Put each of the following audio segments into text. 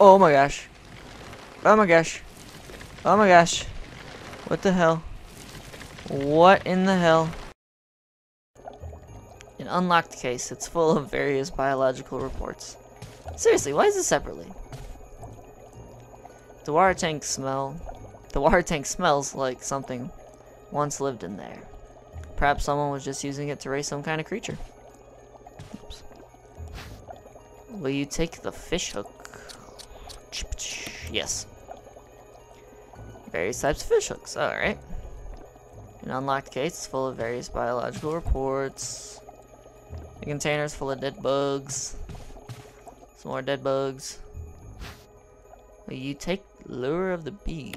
Oh my gosh. Oh my gosh. Oh my gosh. What the hell? What in the hell? An unlocked case. It's full of various biological reports. Seriously, why is it separately? The water tank smell. The water tank smells like something once lived in there. Perhaps someone was just using it to raise some kind of creature. Oops. Will you take the fish hook? Yes. Various types of fish hooks. Alright. An unlocked case full of various biological reports. The container's full of dead bugs. Some more dead bugs. Will you take lure of the bee?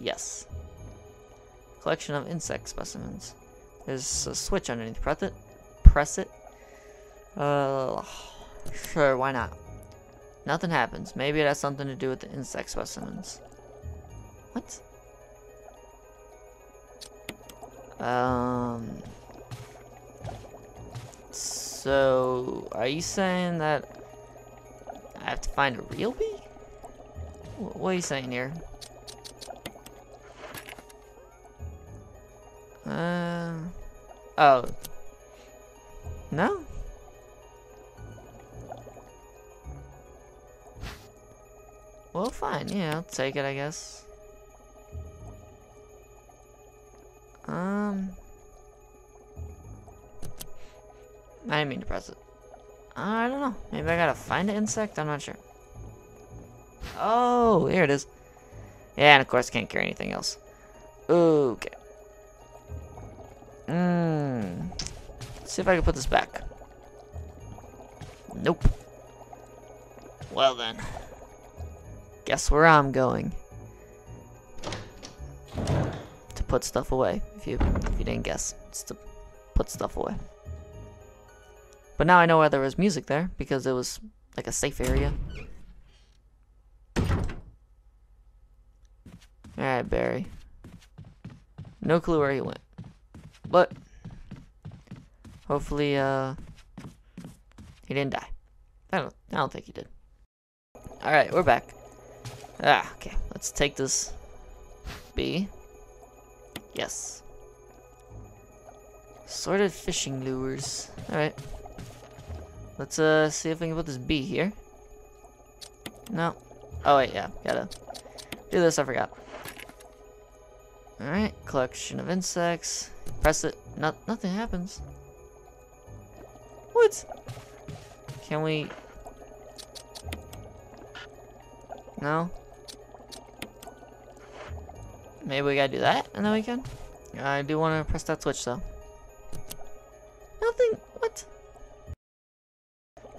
Yes. Collection of insect specimens. There's a switch underneath. Press it. Press it. Uh, sure, why not? Nothing happens. Maybe it has something to do with the insect specimens. What? Um. So, are you saying that I have to find a real bee? What are you saying here? Uh. Oh. Fine. Yeah, I'll take it, I guess. Um. I didn't mean to press it. I don't know. Maybe I gotta find an insect? I'm not sure. Oh, here it is. Yeah, and of course, can't carry anything else. Okay. Mmm. See if I can put this back. Nope. Well then. Guess where I'm going. To put stuff away. If you if you didn't guess. It's to put stuff away. But now I know why there was music there, because it was like a safe area. Alright, Barry. No clue where he went. But hopefully uh he didn't die. I don't I don't think he did. Alright, we're back. Ah, okay. Let's take this bee. Yes. Sorted fishing lures. Alright. Let's uh see if we can put this bee here. No. Oh wait, yeah, gotta do this, I forgot. Alright, collection of insects. Press it. Not nothing happens. What? Can we No? Maybe we gotta do that and then we can? I do wanna press that switch though. Nothing what?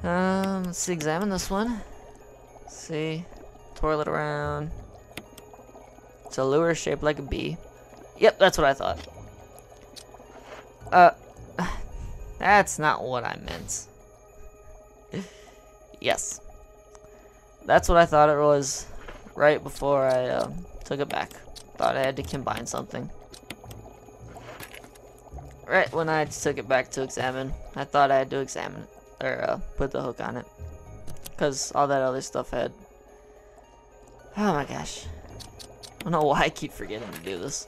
Um, let's examine this one. Let's see. Twirl it around. It's a lure shaped like a bee. Yep, that's what I thought. Uh, that's not what I meant. yes. That's what I thought it was right before I uh, took it back. Thought I had to combine something. Right when I took it back to examine, I thought I had to examine it, or uh, put the hook on it. Because all that other stuff had... Oh my gosh. I don't know why I keep forgetting to do this.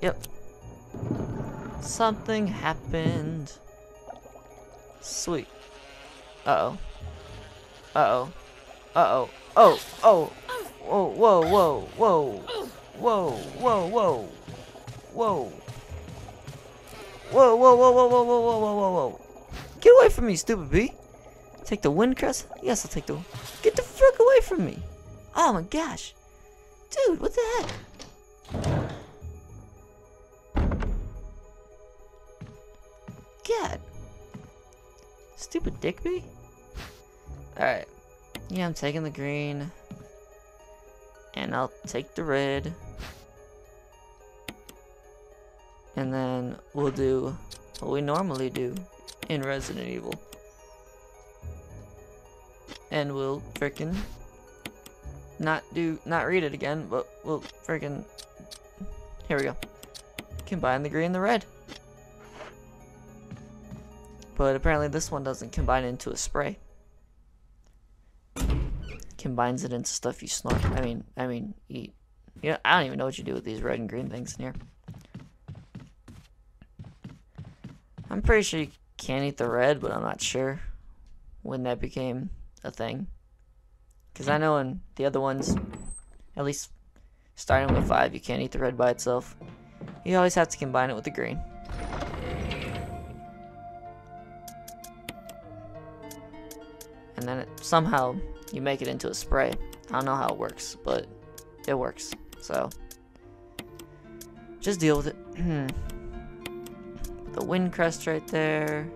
Yep. Something happened. Sweet. Uh-oh. Uh-oh. Uh-oh. Oh, oh. Whoa, whoa, whoa, whoa. Whoa, whoa, whoa. Whoa. Whoa, whoa, whoa, whoa, whoa, whoa, whoa, whoa, whoa, whoa. Get away from me, stupid bee. Take the wind crest? Yes, I'll take the... Get the frick away from me. Oh my gosh. Dude, what the heck? God. Stupid dick bee. Alright. Yeah, I'm taking the green. And I'll take the red. And then we'll do what we normally do in Resident Evil. And we'll frickin' not do, not read it again, but we'll frickin' here we go. Combine the green and the red. But apparently this one doesn't combine into a spray. Combines it into stuff you snort. I mean, I mean, eat. Yeah, I don't even know what you do with these red and green things in here. I'm pretty sure you can't eat the red, but I'm not sure when that became a thing. Because I know in the other ones, at least starting with 5, you can't eat the red by itself. You always have to combine it with the green. And then it, somehow you make it into a spray. I don't know how it works, but it works. So, just deal with it. the wind crest right there.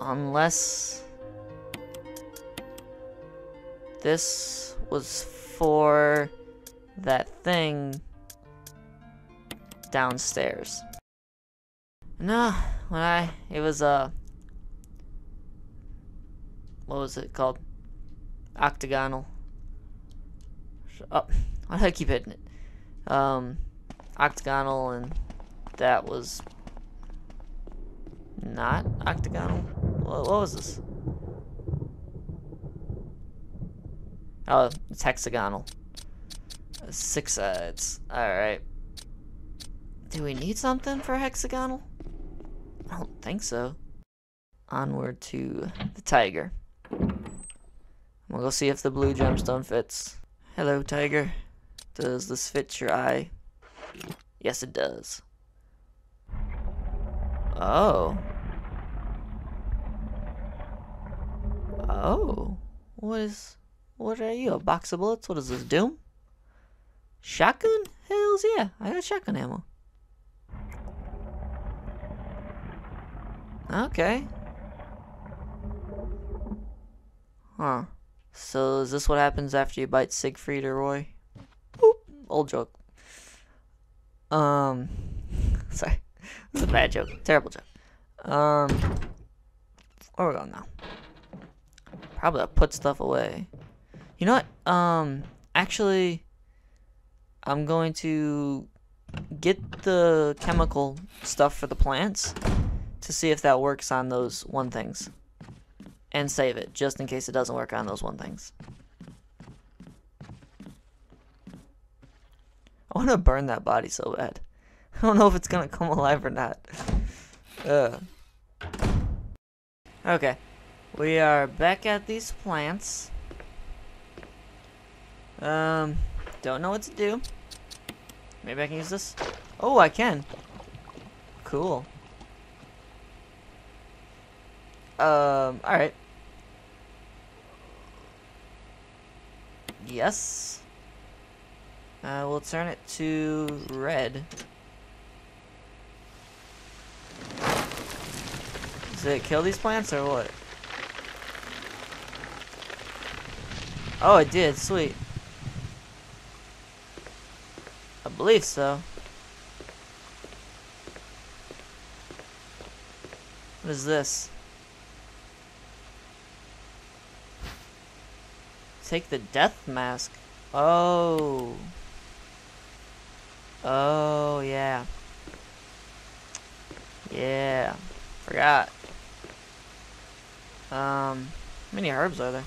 Unless this was for that thing downstairs. No, when I, it was, uh, what was it called? Octagonal. Oh, why do I keep hitting it? Um, octagonal, and that was not octagonal. What, what was this? Oh, it's hexagonal. Six sides. Alright. Do we need something for hexagonal? I don't think so. Onward to the tiger. We'll see if the blue gemstone fits. Hello, tiger. Does this fit your eye? Yes, it does. Oh. Oh. What is... What are you? A box of bullets? What is this, Doom? Shotgun? Hells yeah. I got shotgun ammo. Okay. Huh. So is this what happens after you bite Siegfried or Roy? Old joke. Um, sorry. It's a bad joke. Terrible joke. Um, where are we going now? Probably I'll put stuff away. You know what? Um, actually, I'm going to get the chemical stuff for the plants to see if that works on those one things and save it, just in case it doesn't work on those one things. I want to burn that body so bad. I don't know if it's going to come alive or not. Ugh. Okay. We are back at these plants. Um, don't know what to do. Maybe I can use this? Oh, I can. Cool. Um, alright. Yes. Uh, we'll turn it to red. Does it kill these plants or what? Oh, it did. Sweet. I believe so. What is this? Take the death mask. Oh. Oh, yeah. Yeah. Forgot. Um, how many herbs are there?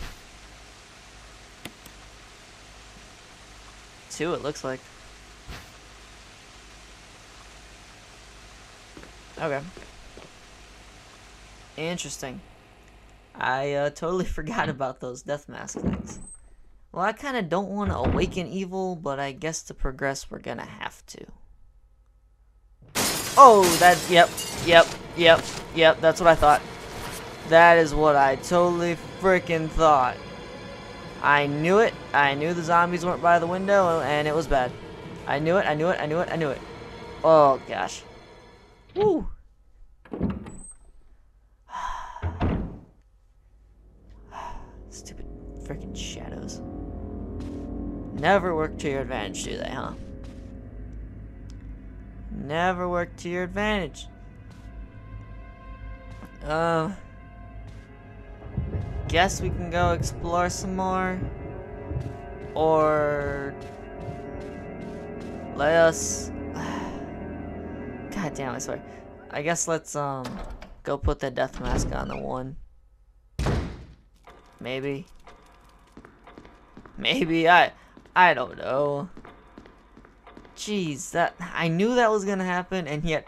Two, it looks like. Okay. Interesting. I uh, totally forgot about those death mask things. Well, I kind of don't want to awaken evil, but I guess to progress we're gonna have to. Oh, that, yep, yep, yep, yep, that's what I thought. That is what I totally freaking thought. I knew it. I knew the zombies weren't by the window, and it was bad. I knew it, I knew it, I knew it, I knew it. Oh, gosh. Woo. Stupid freaking shadows. Never work to your advantage, do they, huh? Never work to your advantage. Uh, guess we can go explore some more. Or let us God damn, I swear. I guess let's um go put the death mask on the one. Maybe. Maybe I I don't know. Jeez, that I knew that was gonna happen and yet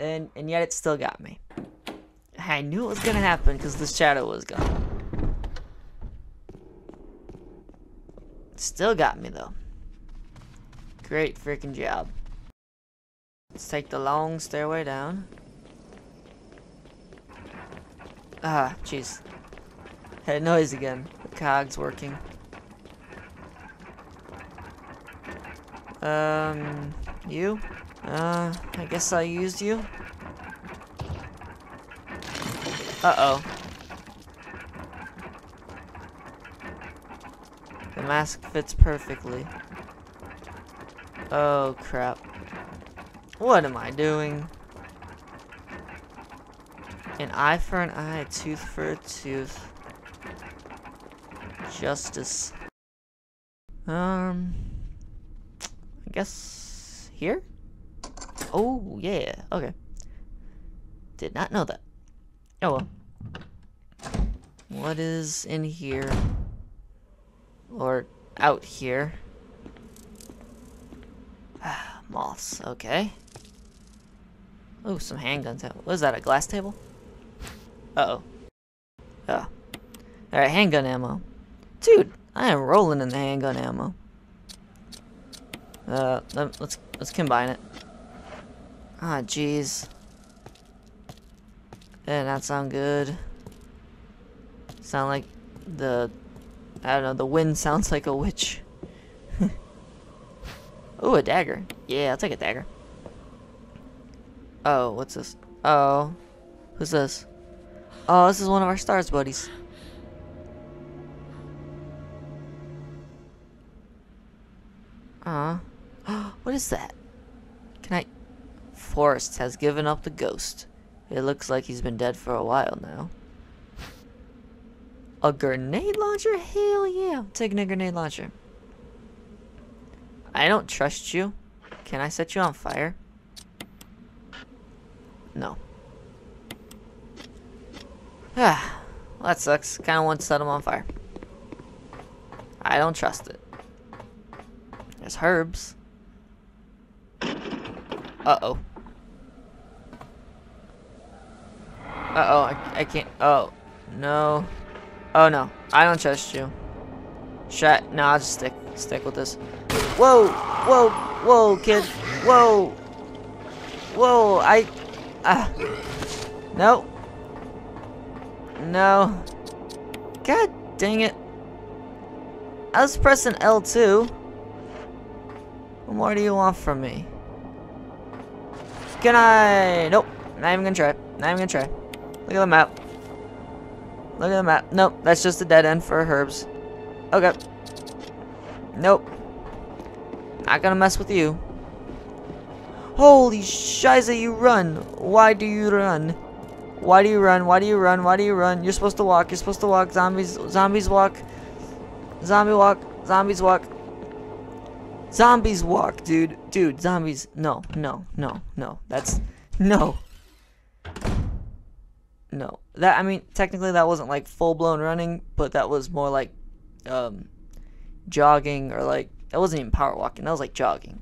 and and yet it still got me. I knew it was gonna happen because the shadow was gone. Still got me though. Great freaking job. Let's take the long stairway down. Ah, jeez. Had noise again. The cog's working. Um, you? Uh, I guess I used you. Uh-oh. The mask fits perfectly. Oh, crap. What am I doing? An eye for an eye, a tooth for a tooth. Justice. Um, guess here? Oh, yeah, okay. Did not know that. Oh well. What is in here? Or out here? Ah, moths, okay. Oh, some handguns. What is that, a glass table? Uh-oh. Ah. Oh. Alright, handgun ammo. Dude, I am rolling in the handgun ammo. Uh, let's let's combine it. Ah, jeez. Did not sound good. Sound like the I don't know, the wind sounds like a witch. oh, a dagger. Yeah, I'll take a dagger. Oh, what's this? Oh. Who's this? Oh, this is one of our stars buddies. Uh. what is that? Can I... Forrest has given up the ghost. It looks like he's been dead for a while now. A grenade launcher? Hell yeah, I'm taking a grenade launcher. I don't trust you. Can I set you on fire? No. Ah, well, that sucks. Kind of want to set him on fire. I don't trust it. There's herbs. Uh-oh. Uh-oh, I, I can't. Oh, no. Oh, no. I don't trust you. Shut. No, I'll just stick, stick with this. Whoa! Whoa! Whoa, kid! Whoa! Whoa! I... Ah. No. No. God dang it. I was pressing L2. What more do you want from me? Can I... Nope. Not even gonna try. Not even gonna try. Look at the map. Look at the map. Nope, that's just a dead end for herbs. Okay. Nope. Not gonna mess with you. Holy shiza, you run. Why do you run? Why do you run? Why do you run? Why do you run? You're supposed to walk. You're supposed to walk. Zombies, zombies walk. Zombie walk. Zombies walk. Zombies walk, dude. Dude, zombies. No, no, no, no. That's... No. No. That, I mean, technically that wasn't like full-blown running, but that was more like, um, jogging or like, that wasn't even power walking. That was like jogging.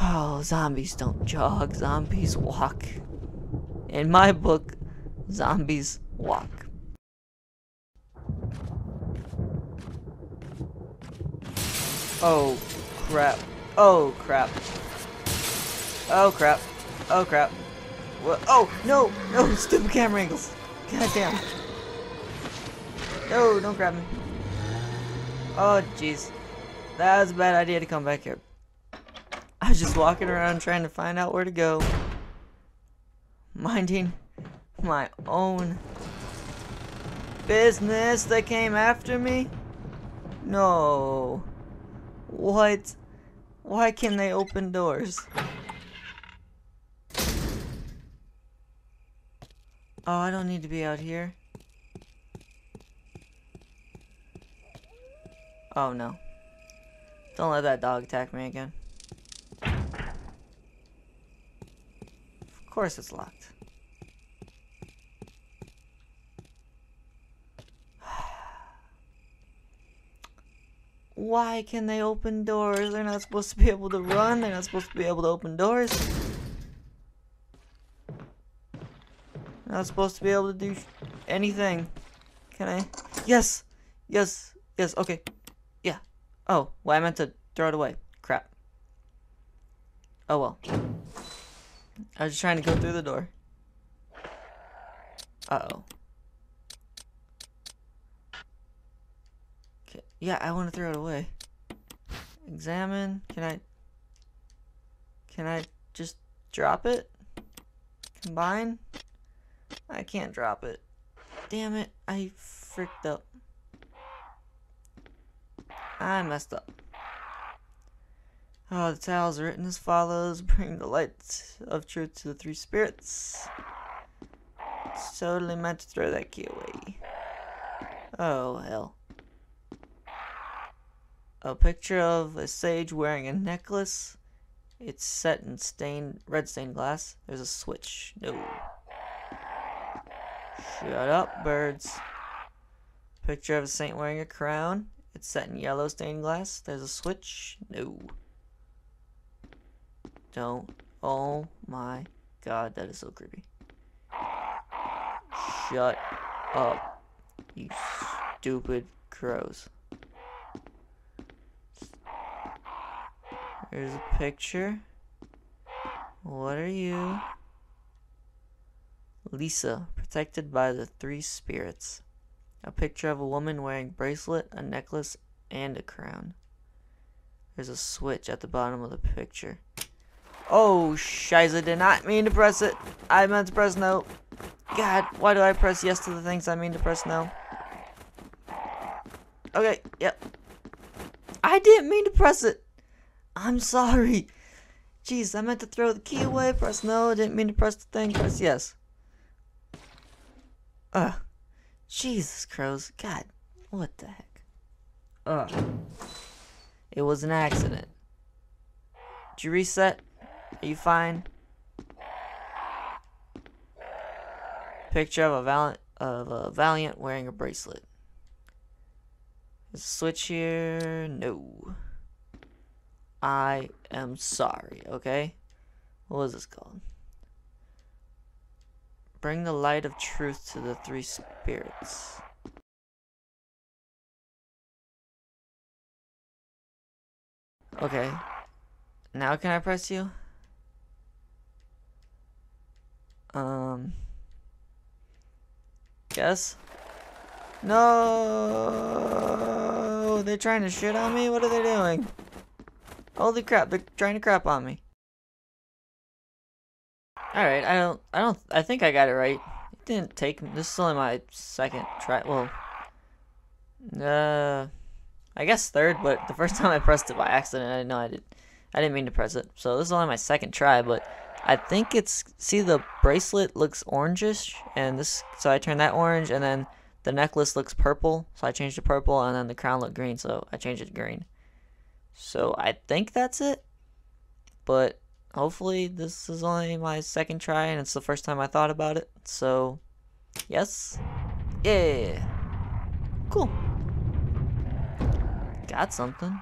Oh, zombies don't jog. Zombies walk. In my book, zombies walk. Oh, crap. Oh, crap. Oh, crap. Oh, crap. What? Oh, no! No! Stupid camera angles! God damn. No, don't grab me. Oh, jeez. That was a bad idea to come back here. I was just walking around trying to find out where to go. Minding my own business. They came after me? No. What? Why can they open doors? Oh, I don't need to be out here. Oh no. Don't let that dog attack me again. Of course it's locked. Why can they open doors? They're not supposed to be able to run. They're not supposed to be able to open doors. Not supposed to be able to do anything. Can I? Yes! Yes! Yes, okay. Yeah. Oh, well, I meant to throw it away. Crap. Oh well. I was just trying to go through the door. Uh-oh. Okay. Yeah, I want to throw it away. Examine. Can I... Can I just drop it? Combine? I can't drop it. Damn it. I freaked up. I messed up. Oh, the tale is written as follows. Bring the light of truth to the three spirits. It's totally meant to throw that key away. Oh, hell. A picture of a sage wearing a necklace. It's set in stained, red stained glass. There's a switch. No. Shut up, birds. Picture of a saint wearing a crown. It's set in yellow stained glass. There's a switch. No. Don't. Oh my god, that is so creepy. Shut up, you stupid crows. Here's a picture. What are you? Lisa, protected by the three spirits. A picture of a woman wearing bracelet, a necklace, and a crown. There's a switch at the bottom of the picture. Oh, shiza, did not mean to press it. I meant to press no. God, why do I press yes to the things I mean to press no? Okay, yep. I didn't mean to press it. I'm sorry. Jeez, I meant to throw the key away, press no, didn't mean to press the thing, press yes. Ugh. Jesus, crows. God, what the heck? Ugh. It was an accident. Did you reset? Are you fine? Picture of a valiant of a valiant wearing a bracelet. There's a switch here. No. I am sorry, okay? What was this called? Bring the light of truth to the three spirits. Okay. Now can I press you? Um. Guess. No! They're trying to shit on me? What are they doing? Holy crap, they're trying to crap on me. Alright, I don't, I don't, I think I got it right. It didn't take, this is only my second try, well, uh, I guess third, but the first time I pressed it by accident, I didn't know I did, I didn't mean to press it. So this is only my second try, but I think it's, see the bracelet looks orangish, and this, so I turned that orange, and then the necklace looks purple, so I changed to purple, and then the crown looked green, so I changed it to green. So I think that's it, but hopefully this is only my second try, and it's the first time I thought about it, so yes. Yeah. Cool. Got something.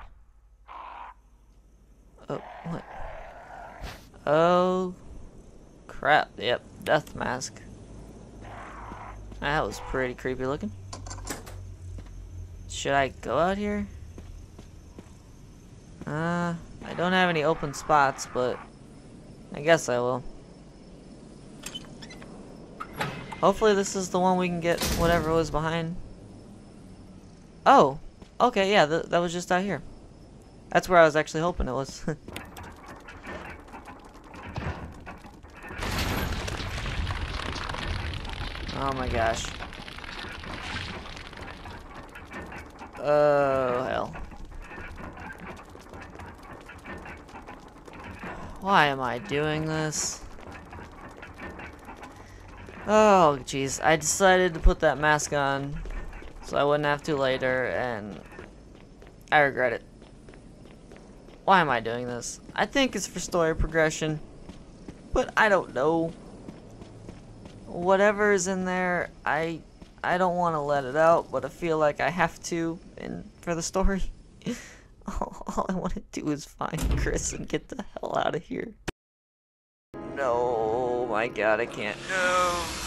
Oh, what? Oh, crap. Yep, death mask. That was pretty creepy looking. Should I go out here? Uh, I don't have any open spots, but I guess I will. Hopefully this is the one we can get whatever was behind. Oh, okay, yeah, th that was just out here. That's where I was actually hoping it was. Oh my gosh. Oh, hell. Why am I doing this? Oh, jeez. I decided to put that mask on so I wouldn't have to later, and I regret it. Why am I doing this? I think it's for story progression, but I don't know whatever is in there, I I don't want to let it out, but I feel like I have to and for the story. all, all I want to do is find Chris and get the hell out of here. No, my god, I can't. No.